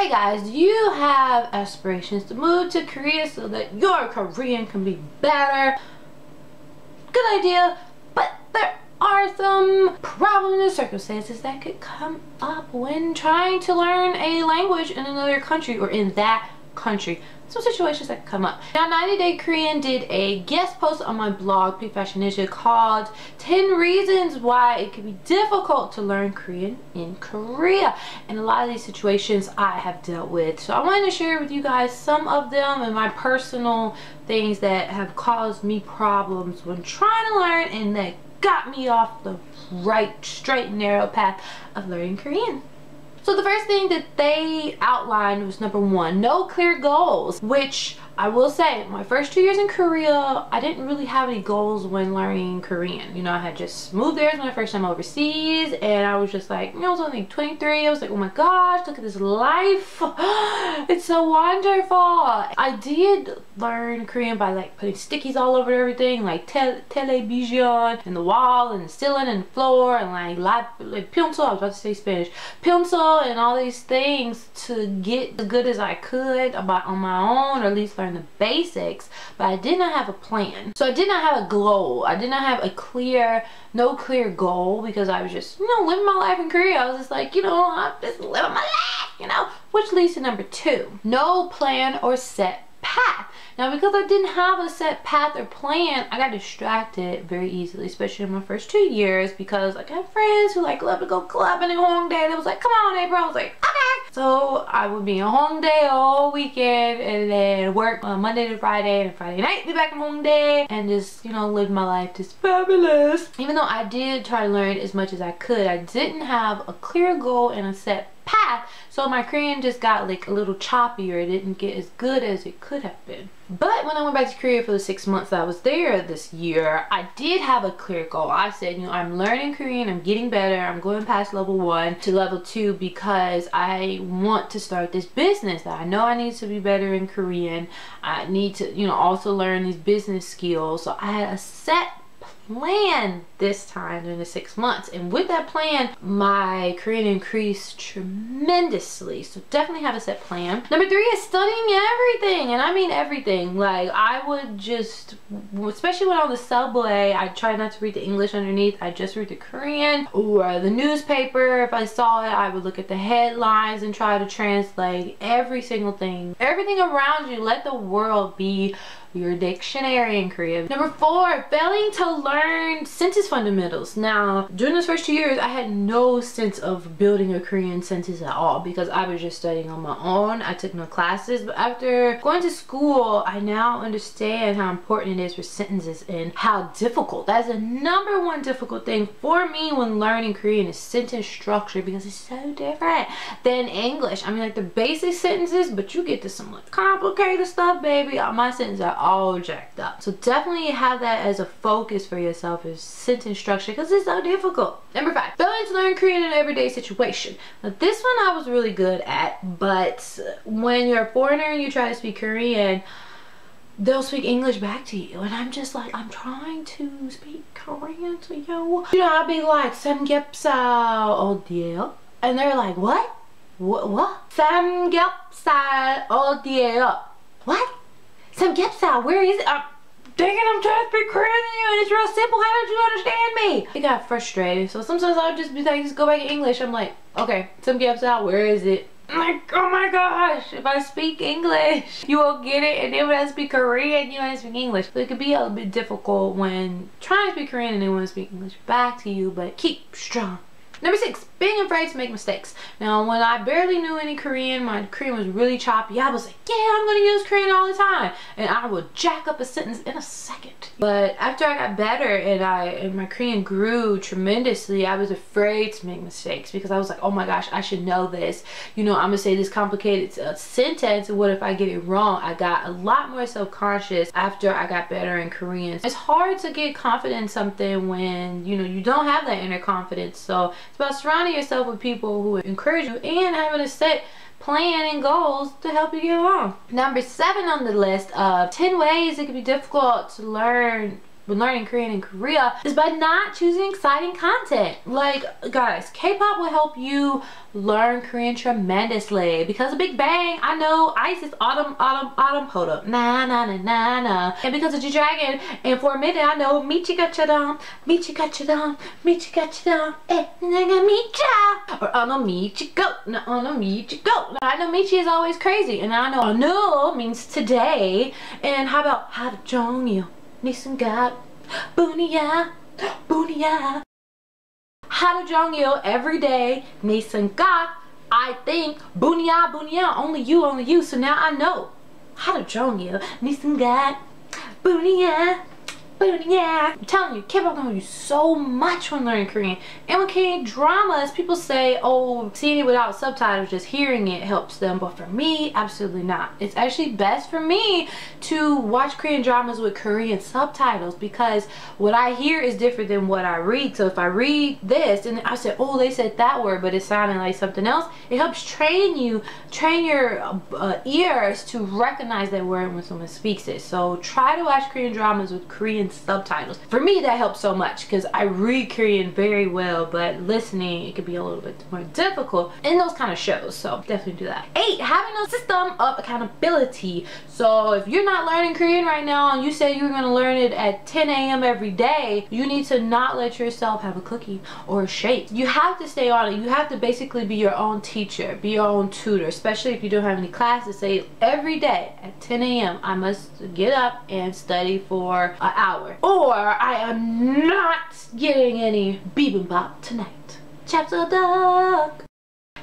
Hey guys, you have aspirations to move to Korea so that your Korean can be better? Good idea, but there are some problems and circumstances that could come up when trying to learn a language in another country or in that country some situations that come up. Now 90 Day Korean did a guest post on my blog Pink Fashion Ninja called 10 reasons why it can be difficult to learn Korean in Korea and a lot of these situations I have dealt with. So I wanted to share with you guys some of them and my personal things that have caused me problems when trying to learn and that got me off the right straight narrow path of learning Korean. So the first thing that they outlined was number one, no clear goals, which I will say, my first two years in Korea, I didn't really have any goals when learning Korean. You know, I had just moved there. It was my first time overseas. And I was just like, you know, I was only 23. I was like, oh my gosh, look at this life. it's so wonderful. I did learn Korean by like putting stickies all over everything, like te television and the wall and the ceiling and the floor and like, like pencil. I was about to say Spanish. Pencil and all these things to get as good as I could uh, about on my own or at least learn learn the basics, but I did not have a plan. So I did not have a goal. I did not have a clear, no clear goal because I was just, you know, living my life in Korea. I was just like, you know, I'm just living my life, you know, which leads to number two, no plan or set path. Now because I didn't have a set path or plan, I got distracted very easily, especially in my first two years because like, I have friends who like love to go clubbing in Hongdae. They was like, come on April. I was like, okay. So I would be in Hongdae all weekend and then work on Monday to Friday and Friday night be back in Hongdae and just, you know, live my life just fabulous. Even though I did try to learn as much as I could, I didn't have a clear goal and a set path. So my Korean just got like a little choppy or it didn't get as good as it could have been. But when I went back to Korea for the six months that I was there this year I did have a clear goal. I said you know I'm learning Korean. I'm getting better. I'm going past level one to level two because I want to start this business. That I know I need to be better in Korean. I need to you know also learn these business skills. So I had a set plan this time during the six months. And with that plan my Korean increased tremendously. So definitely have a set plan. Number three is studying everything. And I mean everything. Like I would just especially when on the subway I try not to read the English underneath. I just read the Korean or the newspaper. If I saw it I would look at the headlines and try to translate every single thing. Everything around you. Let the world be your dictionary in Korean. Number four, failing to learn sentence fundamentals. Now, during those first two years, I had no sense of building a Korean sentence at all because I was just studying on my own. I took no classes, but after going to school, I now understand how important it is for sentences and how difficult. That's the number one difficult thing for me when learning Korean is sentence structure because it's so different than English. I mean, like the basic sentences, but you get to some like complicated stuff, baby. Uh, my sentences are all jacked up. So definitely have that as a focus for yourself is sentence structure because it's so difficult. Number five, failing to learn Korean in an everyday situation. Now this one I was really good at, but when you're a foreigner and you try to speak Korean, they'll speak English back to you. And I'm just like, I'm trying to speak Korean to you. You know, I'll be like, samgyeopsal, oh dear. And they're like, what? What? What? Samgyeopsal, oh dear. What? 요? What? Samgyeopsal, where is it? I'm, dang it, I'm trying to speak Korean to you and it's real simple. How don't you understand me? I got frustrated. So sometimes I'll just be like, just go back in English. I'm like, okay, samgyeopsal. where is it? I'm like, oh my gosh, if I speak English, you won't get it. And then when I speak Korean, you want to speak English. So it could be a little bit difficult when trying to speak Korean and they want to speak English back to you, but keep strong. Number six, being afraid to make mistakes. Now, when I barely knew any Korean, my Korean was really choppy. I was like, yeah, I'm going to use Korean all the time. And I would jack up a sentence in a second. But after I got better and I and my Korean grew tremendously, I was afraid to make mistakes because I was like, oh my gosh, I should know this. You know, I'm going to say this complicated uh, sentence. What if I get it wrong? I got a lot more self-conscious after I got better in Korean. It's hard to get confident in something when, you know, you don't have that inner confidence. So about surrounding yourself with people who encourage you and having a set plan and goals to help you get along. Number seven on the list of 10 ways it can be difficult to learn learning Korean in Korea is by not choosing exciting content. Like, guys, K-pop will help you learn Korean tremendously because of Big Bang, I know Ice is autumn, autumn, autumn, hold up, na na na na na. And because of G-Dragon, and for a minute I know Michi Gachadam, Michi Gachadam, Michi Gachadam, eh, nigga Micha, or Ano Michi go, no, Ano Michi go. I know Michi is always crazy, and I know Anu means today, and how about How to Jong You, Nisun Gat, Boonia, Boonia. How Jong You every day, Nisun got, I think, Boonia, Boonia, only you, only you, so now I know. How to Jong You, Nisun Gat, Boonia. But yeah, I'm telling you, K-pop can you so much when learning Korean. And with K-dramas, people say, oh, seeing it without subtitles, just hearing it helps them. But for me, absolutely not. It's actually best for me to watch Korean dramas with Korean subtitles because what I hear is different than what I read. So if I read this and I said, oh, they said that word, but it sounded like something else, it helps train you, train your uh, ears to recognize that word when someone speaks it. So try to watch Korean dramas with Korean subtitles. For me, that helps so much because I read Korean very well, but listening, it could be a little bit more difficult in those kind of shows. So definitely do that. Eight, having a system of accountability. So if you're not learning Korean right now and you say you're going to learn it at 10 a.m. every day, you need to not let yourself have a cookie or a shake. You have to stay on it. You have to basically be your own teacher, be your own tutor, especially if you don't have any classes. Say every day at 10 a.m. I must get up and study for an hour hour. Or I am not getting any bibimbap tonight. Chapter duck.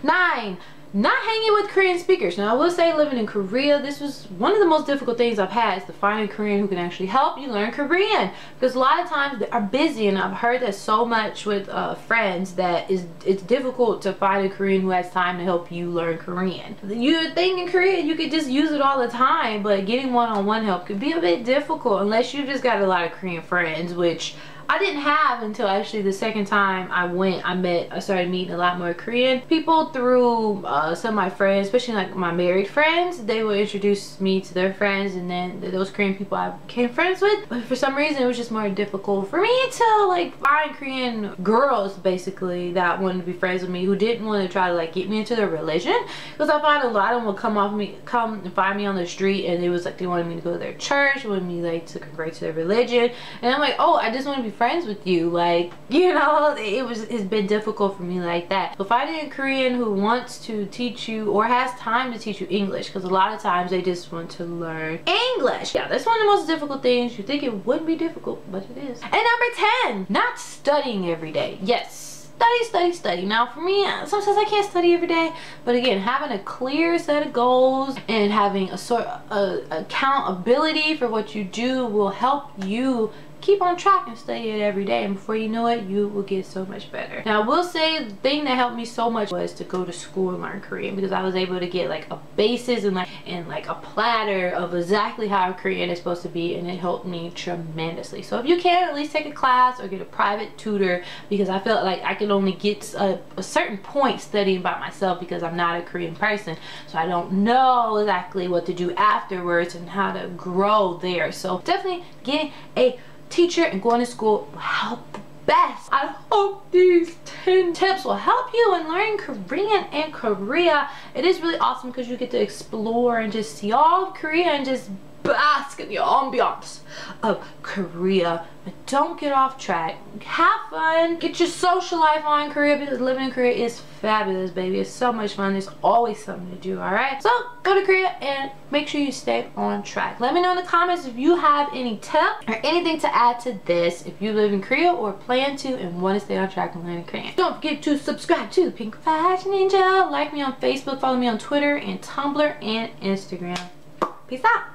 Nine, not hanging with Korean speakers. Now I will say living in Korea, this was one of the most difficult things I've had is to find a Korean who can actually help you learn Korean. Because a lot of times they are busy and I've heard that so much with uh, friends that is it's difficult to find a Korean who has time to help you learn Korean. You think in Korea you could just use it all the time, but getting one-on-one -on -one help could be a bit difficult unless you've just got a lot of Korean friends, which I didn't have until actually the second time I went I met I started meeting a lot more Korean people through uh, some of my friends especially like my married friends. They would introduce me to their friends and then those Korean people I became friends with. But for some reason it was just more difficult for me to like find Korean girls basically that wanted to be friends with me who didn't want to try to like get me into their religion. Because I find a lot of them would come off me come and find me on the street and it was like they wanted me to go to their church wanted me like to convert to their religion. And I'm like oh I just want to be friends with you like you know it was it's been difficult for me like that. So finding a korean who wants to teach you or has time to teach you english because a lot of times they just want to learn english. Yeah that's one of the most difficult things. You think it wouldn't be difficult but it is. And number 10 not studying every day. Yes. Study, study, study. Now for me, uh, sometimes I can't study every day, but again, having a clear set of goals and having a sort of accountability for what you do will help you keep on track and study it every day and before you know it you will get so much better. Now i will say the thing that helped me so much was to go to school and learn korean because i was able to get like a basis and like and like a platter of exactly how korean is supposed to be and it helped me tremendously. So if you can at least take a class or get a private tutor because i felt like i could only get a, a certain point studying by myself because i'm not a korean person. So i don't know exactly what to do afterwards and how to grow there. So definitely get a teacher and going to school will help the best. I hope these 10 tips will help you in learning Korean and Korea. It is really awesome because you get to explore and just see all of Korea and just bask in the ambiance of Korea. But don't get off track. Have fun. Get your social life on Korea because living in Korea is fabulous, baby. It's so much fun. There's always something to do, alright? So, go to Korea and make sure you stay on track. Let me know in the comments if you have any tips or anything to add to this if you live in Korea or plan to and want to stay on track and learn Korean. Don't forget to subscribe to Pink Fashion Ninja. Like me on Facebook, follow me on Twitter and Tumblr and Instagram. Peace out.